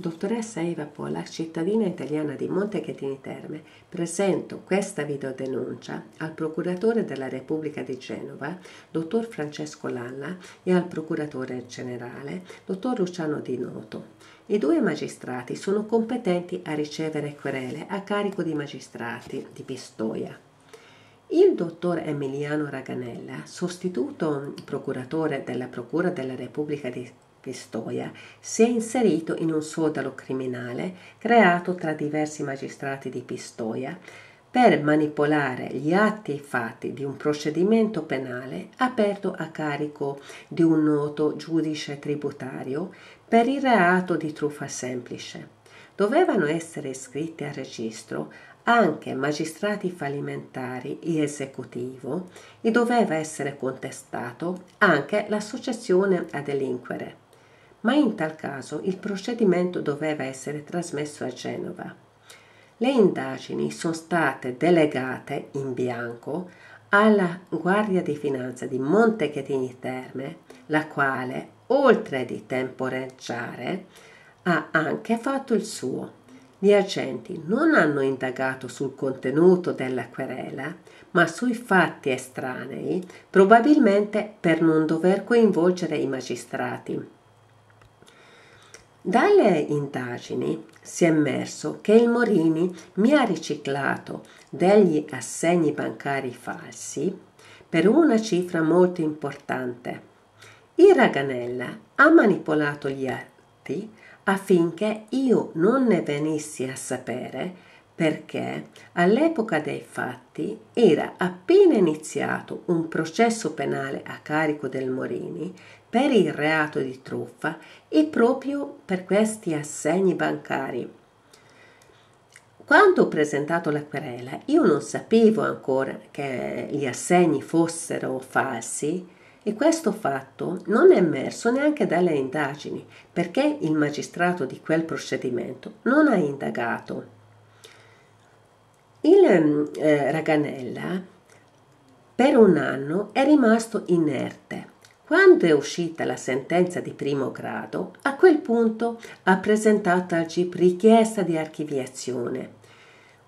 Dottoressa Eva Pollack, cittadina italiana di Montechetini Terme, presento questa videodenuncia al procuratore della Repubblica di Genova, dottor Francesco Lalla, e al procuratore generale, dottor Luciano Di Noto. I due magistrati sono competenti a ricevere querele a carico di magistrati di Pistoia. Il dottor Emiliano Raganella, sostituto procuratore della Procura della Repubblica di Pistoia, si è inserito in un sodalo criminale creato tra diversi magistrati di Pistoia per manipolare gli atti e i fatti di un procedimento penale aperto a carico di un noto giudice tributario per il reato di truffa semplice. Dovevano essere iscritti al registro anche magistrati fallimentari e esecutivo e doveva essere contestato anche l'associazione a delinquere. Ma in tal caso il procedimento doveva essere trasmesso a Genova. Le indagini sono state delegate in bianco alla Guardia di Finanza di Montechetini Terme, la quale, oltre di temporeggiare, ha anche fatto il suo gli agenti non hanno indagato sul contenuto della querela, ma sui fatti estranei, probabilmente per non dover coinvolgere i magistrati. Dalle indagini si è emerso che il Morini mi ha riciclato degli assegni bancari falsi per una cifra molto importante. Il Raganella ha manipolato gli atti affinché io non ne venissi a sapere perché all'epoca dei fatti era appena iniziato un processo penale a carico del Morini per il reato di truffa e proprio per questi assegni bancari. Quando ho presentato la querela io non sapevo ancora che gli assegni fossero falsi e questo fatto non è emerso neanche dalle indagini perché il magistrato di quel procedimento non ha indagato. Il ehm, eh, Raganella per un anno è rimasto inerte. Quando è uscita la sentenza di primo grado, a quel punto ha presentato al GIP richiesta di archiviazione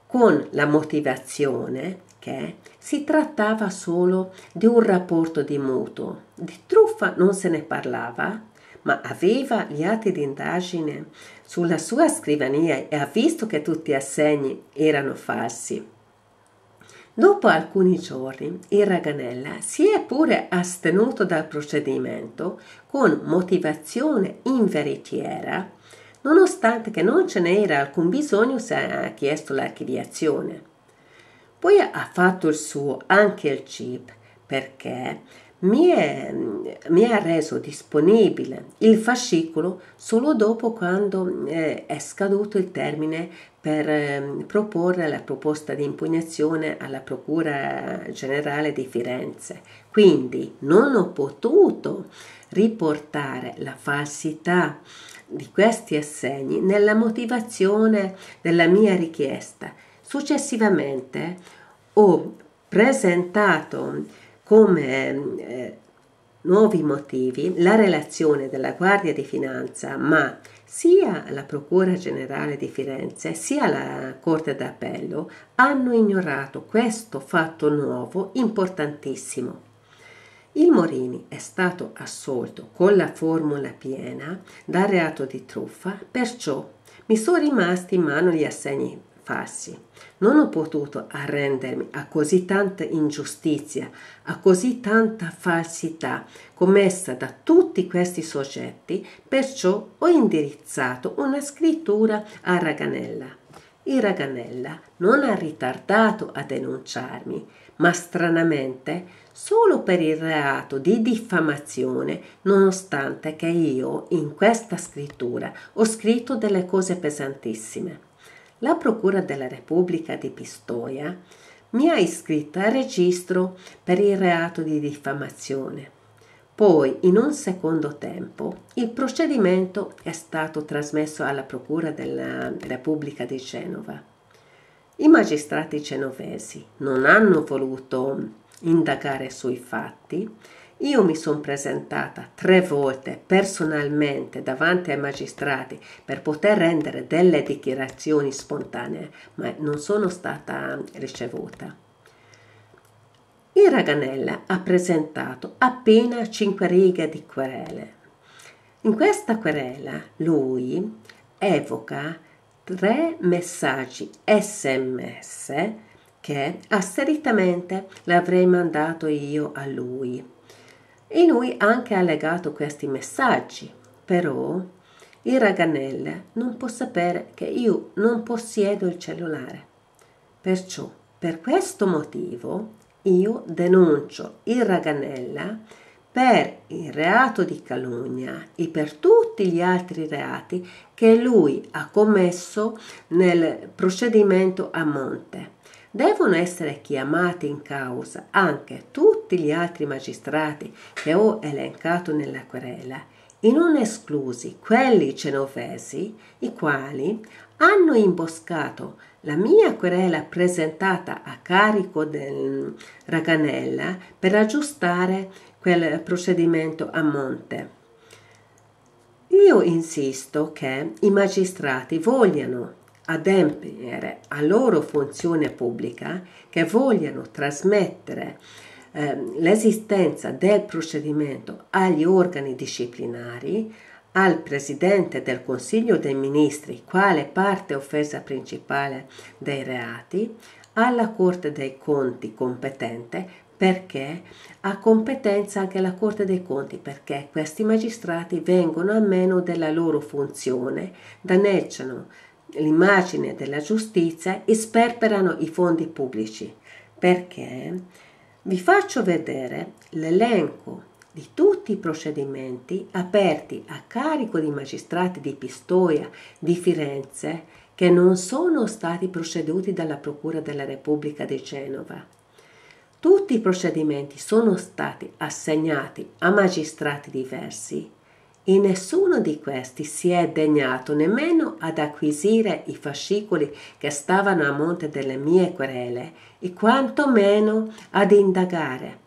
con la motivazione che si trattava solo di un rapporto di mutuo. Di truffa non se ne parlava, ma aveva gli atti di indagine sulla sua scrivania e ha visto che tutti gli assegni erano falsi. Dopo alcuni giorni il Raganella si è pure astenuto dal procedimento con motivazione inveritiera, nonostante che non ce n'era alcun bisogno se ha chiesto l'archiviazione. Poi ha fatto il suo anche il CIP perché mi, è, mi ha reso disponibile il fascicolo solo dopo quando eh, è scaduto il termine per eh, proporre la proposta di impugnazione alla Procura Generale di Firenze. Quindi non ho potuto riportare la falsità di questi assegni nella motivazione della mia richiesta Successivamente ho presentato come eh, nuovi motivi la relazione della Guardia di Finanza, ma sia la Procura Generale di Firenze sia la Corte d'Appello hanno ignorato questo fatto nuovo importantissimo. Il Morini è stato assolto con la formula piena dal reato di truffa, perciò mi sono rimasti in mano gli assegni farsi. Non ho potuto arrendermi a così tanta ingiustizia, a così tanta falsità commessa da tutti questi soggetti, perciò ho indirizzato una scrittura a Raganella. Il Raganella non ha ritardato a denunciarmi, ma stranamente solo per il reato di diffamazione, nonostante che io in questa scrittura ho scritto delle cose pesantissime. La Procura della Repubblica di Pistoia mi ha iscritta al registro per il reato di diffamazione. Poi, in un secondo tempo, il procedimento è stato trasmesso alla Procura della Repubblica di Genova. I magistrati genovesi non hanno voluto indagare sui fatti Io mi sono presentata tre volte personalmente davanti ai magistrati per poter rendere delle dichiarazioni spontanee, ma non sono stata ricevuta. Il Raganella ha presentato appena cinque righe di querele. In questa querela lui evoca tre messaggi sms che asseritamente l'avrei mandato io a lui e lui ha anche allegato questi messaggi, però il Raganella non può sapere che io non possiedo il cellulare. Perciò, per questo motivo, io denuncio il Raganella per il reato di calunnia e per tutti gli altri reati che lui ha commesso nel procedimento a monte devono essere chiamati in causa anche tutti gli altri magistrati che ho elencato nella querela, e non esclusi quelli genovesi, i quali hanno imboscato la mia querela presentata a carico del Raganella per aggiustare quel procedimento a monte. Io insisto che i magistrati vogliano adempiere a loro funzione pubblica, che vogliano trasmettere eh, l'esistenza del procedimento agli organi disciplinari, al Presidente del Consiglio dei Ministri, quale parte offesa principale dei reati, alla Corte dei Conti competente, perché? Ha competenza anche la Corte dei Conti, perché questi magistrati vengono a meno della loro funzione, danneggiano l'immagine della giustizia e sperperano i fondi pubblici. Perché vi faccio vedere l'elenco di tutti i procedimenti aperti a carico di magistrati di Pistoia, di Firenze, che non sono stati proceduti dalla Procura della Repubblica di Genova. Tutti i procedimenti sono stati assegnati a magistrati diversi e nessuno di questi si è degnato nemmeno ad acquisire i fascicoli che stavano a monte delle mie querele e quantomeno ad indagare.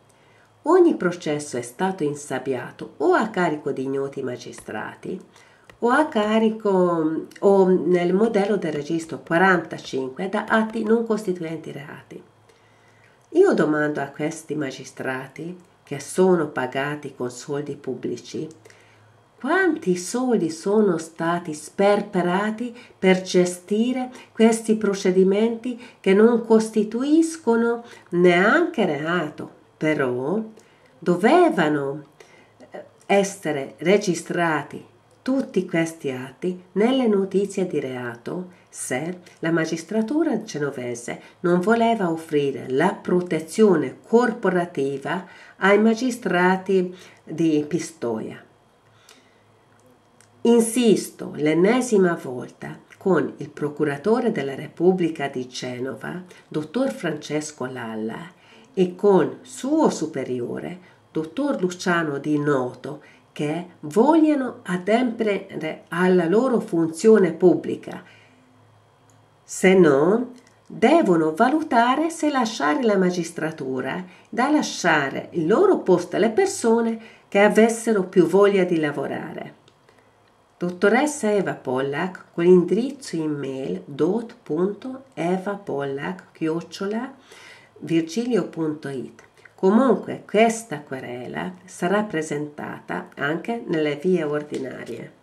Ogni processo è stato insabbiato o a carico di ignoti magistrati o a carico o nel modello del registro 45 da atti non costituenti reati. Io domando a questi magistrati, che sono pagati con soldi pubblici, quanti soldi sono stati sperperati per gestire questi procedimenti che non costituiscono neanche reato, però dovevano eh, essere registrati tutti questi atti nelle notizie di reato se la magistratura genovese non voleva offrire la protezione corporativa ai magistrati di Pistoia. Insisto l'ennesima volta con il procuratore della Repubblica di Genova, dottor Francesco Lalla, e con suo superiore, dottor Luciano Di Noto, che vogliano adempiere alla loro funzione pubblica. Se no, devono valutare se lasciare la magistratura da lasciare il loro posto alle persone che avessero più voglia di lavorare. Dottoressa Eva Pollack con l'indirizzo email dot.evapollack-virgilio.it Comunque questa querela sarà presentata anche nelle vie ordinarie.